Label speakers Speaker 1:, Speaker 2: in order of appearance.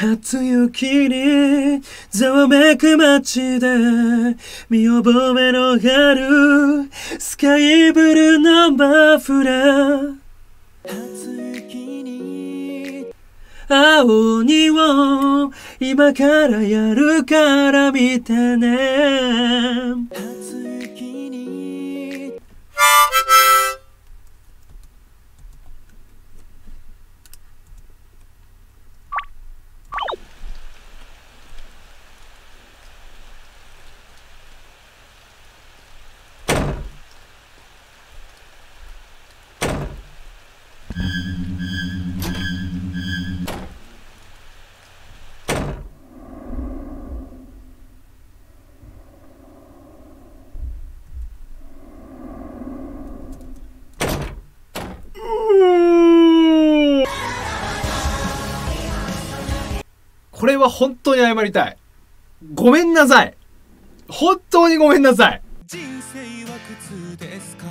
Speaker 1: 初雪にざわめく街で見覚えのあるスカイブルーのマフラー。初雪に青にを今からやるから見てね。
Speaker 2: これは本当に謝りたい。ごめんなさい。本当にごめんなさい
Speaker 1: 人生は苦痛ですか？